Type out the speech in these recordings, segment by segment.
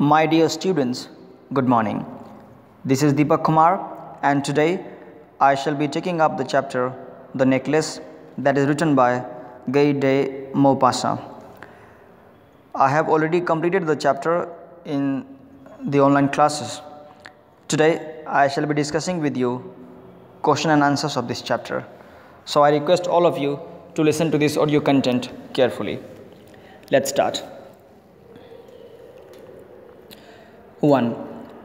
My dear students, good morning. This is Deepak Kumar, and today I shall be taking up the chapter The Necklace that is written by Guy de Maupassant. I have already completed the chapter in the online classes. Today I shall be discussing with you question and answers of this chapter. So I request all of you to listen to this audio content carefully. Let's start. 1.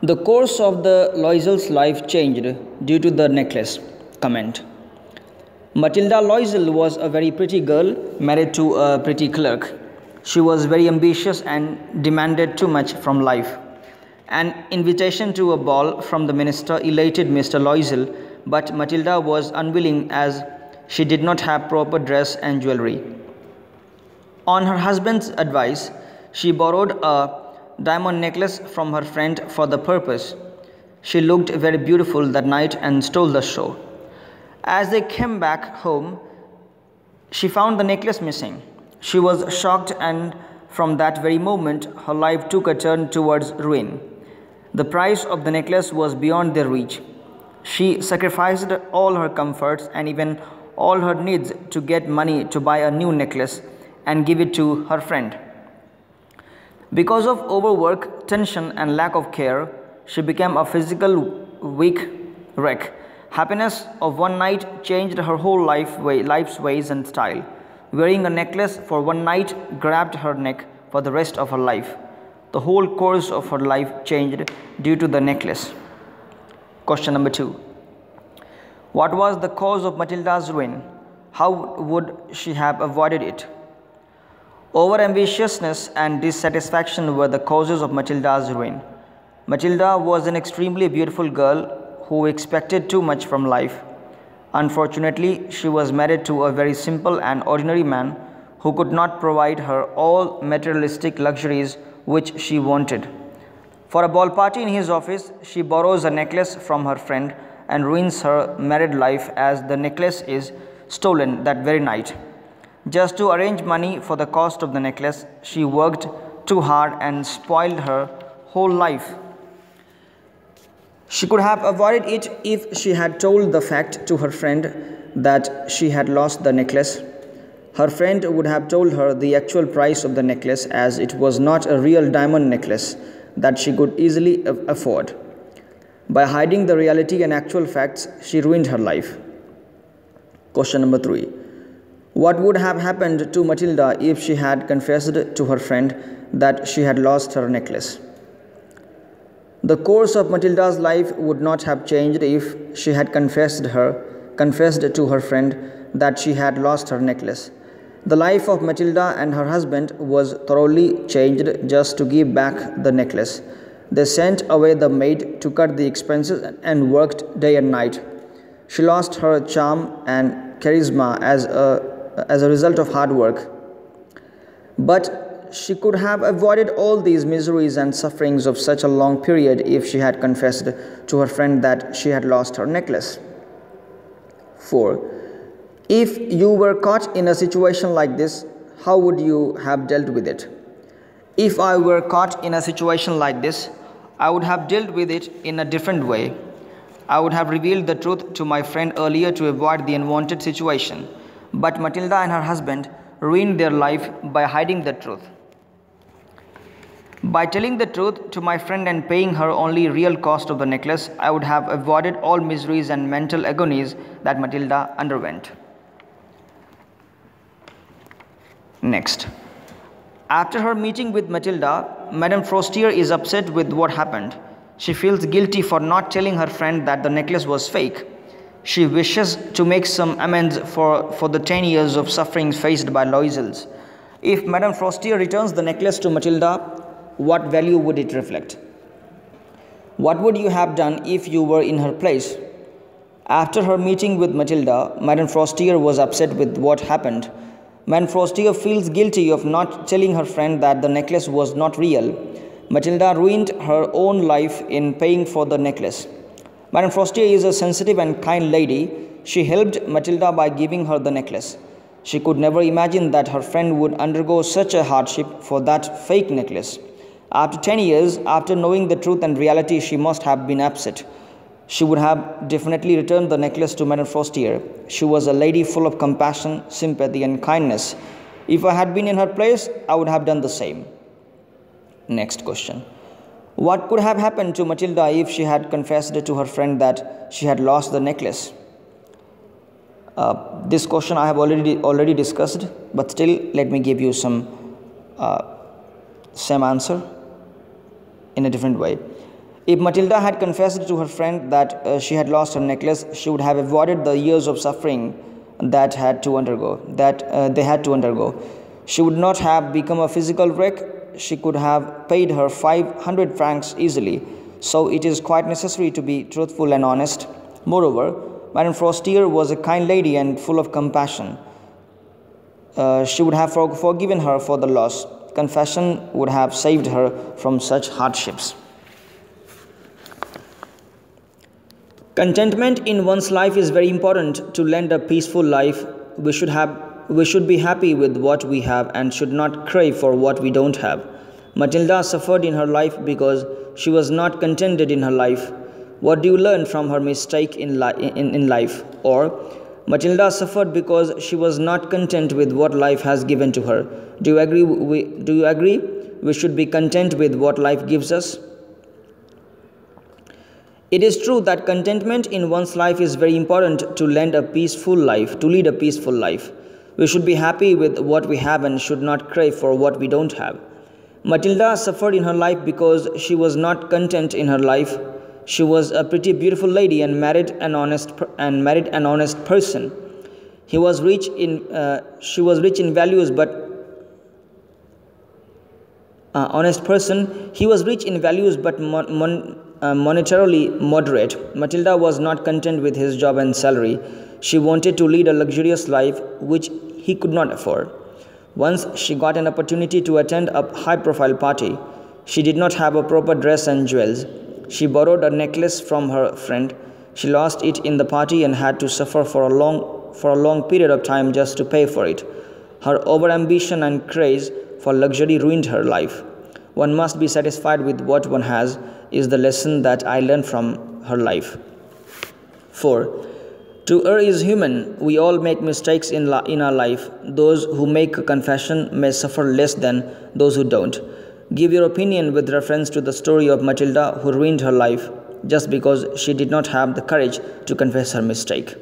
The course of the Loisel's life changed due to the necklace. Comment. Matilda Loisel was a very pretty girl married to a pretty clerk. She was very ambitious and demanded too much from life. An invitation to a ball from the minister elated Mr. Loisel, but Matilda was unwilling as she did not have proper dress and jewelry. On her husband's advice, she borrowed a diamond necklace from her friend for the purpose. She looked very beautiful that night and stole the show. As they came back home, she found the necklace missing. She was shocked, and from that very moment, her life took a turn towards ruin. The price of the necklace was beyond their reach. She sacrificed all her comforts and even all her needs to get money to buy a new necklace and give it to her friend. Because of overwork, tension, and lack of care, she became a physical weak wreck. Happiness of one night changed her whole life way, life's ways and style. Wearing a necklace for one night grabbed her neck for the rest of her life. The whole course of her life changed due to the necklace. Question number two What was the cause of Matilda's ruin? How would she have avoided it? Over-ambitiousness and dissatisfaction were the causes of Matilda's ruin. Matilda was an extremely beautiful girl who expected too much from life. Unfortunately, she was married to a very simple and ordinary man who could not provide her all materialistic luxuries which she wanted. For a ball party in his office, she borrows a necklace from her friend and ruins her married life as the necklace is stolen that very night. Just to arrange money for the cost of the necklace, she worked too hard and spoiled her whole life. She could have avoided it if she had told the fact to her friend that she had lost the necklace. Her friend would have told her the actual price of the necklace as it was not a real diamond necklace that she could easily afford. By hiding the reality and actual facts, she ruined her life. Question number three. What would have happened to Matilda if she had confessed to her friend that she had lost her necklace? The course of Matilda's life would not have changed if she had confessed her confessed to her friend that she had lost her necklace. The life of Matilda and her husband was thoroughly changed just to give back the necklace. They sent away the maid to cut the expenses and worked day and night. She lost her charm and charisma as a as a result of hard work. But she could have avoided all these miseries and sufferings of such a long period if she had confessed to her friend that she had lost her necklace. 4. If you were caught in a situation like this, how would you have dealt with it? If I were caught in a situation like this, I would have dealt with it in a different way. I would have revealed the truth to my friend earlier to avoid the unwanted situation. But Matilda and her husband ruined their life by hiding the truth. By telling the truth to my friend and paying her only real cost of the necklace, I would have avoided all miseries and mental agonies that Matilda underwent. Next. After her meeting with Matilda, Madame Forestier is upset with what happened. She feels guilty for not telling her friend that the necklace was fake. She wishes to make some amends for, for the 10 years of suffering faced by Loisels. If Madame Forestier returns the necklace to Matilda, what value would it reflect? What would you have done if you were in her place? After her meeting with Matilda, Madame Forestier was upset with what happened. Madame Forestier feels guilty of not telling her friend that the necklace was not real. Matilda ruined her own life in paying for the necklace. Madame Forestier is a sensitive and kind lady. She helped Matilda by giving her the necklace. She could never imagine that her friend would undergo such a hardship for that fake necklace. After 10 years, after knowing the truth and reality, she must have been upset. She would have definitely returned the necklace to Madame Forestier. She was a lady full of compassion, sympathy, and kindness. If I had been in her place, I would have done the same. Next question. What could have happened to Matilda if she had confessed to her friend that she had lost the necklace? Uh, this question I have already already discussed, but still let me give you some uh, same answer in a different way. If Matilda had confessed to her friend that uh, she had lost her necklace, she would have avoided the years of suffering that had to undergo that uh, they had to undergo. She would not have become a physical wreck she could have paid her 500 francs easily, so it is quite necessary to be truthful and honest. Moreover, Madame Forestier was a kind lady and full of compassion. Uh, she would have forgiven her for the loss. Confession would have saved her from such hardships. Contentment in one's life is very important to lend a peaceful life. We should have we should be happy with what we have and should not crave for what we don't have. Matilda suffered in her life because she was not contented in her life. What do you learn from her mistake in, li- in, in life? Or, Matilda suffered because she was not content with what life has given to her. Do you agree? We, do you agree? We should be content with what life gives us. It is true that contentment in one's life is very important to lead a peaceful life, to lead a peaceful life. We should be happy with what we have and should not crave for what we don't have. Matilda suffered in her life because she was not content in her life. She was a pretty beautiful lady and married an honest and married an honest person. He was rich in uh, she was rich in values but uh, honest person. He was rich in values but mon- mon- Uh, monetarily moderate. Matilda was not content with his job and salary. She wanted to lead a luxurious life which he could not afford. Once she got an opportunity to attend a high profile party. She did not have a proper dress and jewels. She borrowed a necklace from her friend. She lost it in the party and had to suffer for a long for a long period of time just to pay for it. Her overambition and craze for luxury ruined her life. One must be satisfied with what one has, is the lesson that I learned from her life. 4. To err is human. We all make mistakes in, in our life. Those who make a confession may suffer less than those who don't. Give your opinion with reference to the story of Matilda who ruined her life just because she did not have the courage to confess her mistake.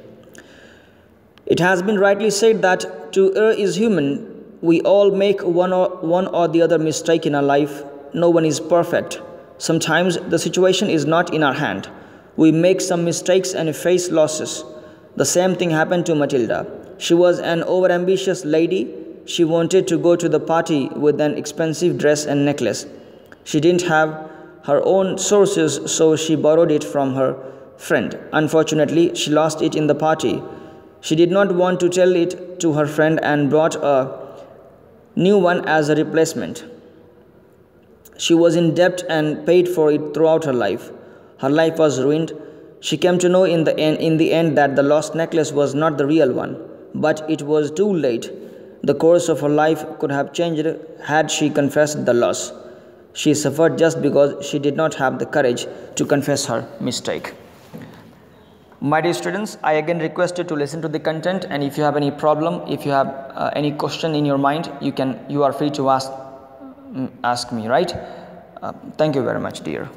It has been rightly said that to err is human. We all make one or, one or the other mistake in our life. No one is perfect. Sometimes the situation is not in our hand. We make some mistakes and face losses. The same thing happened to Matilda. She was an overambitious lady. She wanted to go to the party with an expensive dress and necklace. She didn't have her own sources, so she borrowed it from her friend. Unfortunately, she lost it in the party. She did not want to tell it to her friend and brought a new one as a replacement. She was in debt and paid for it throughout her life. Her life was ruined. She came to know in the end, in the end that the lost necklace was not the real one, but it was too late. The course of her life could have changed had she confessed the loss. She suffered just because she did not have the courage to confess her mistake. My dear students, I again request you to listen to the content and if you have any problem, if you have uh, any question in your mind, you can you are free to ask ask me, right? Uh, thank you very much, dear.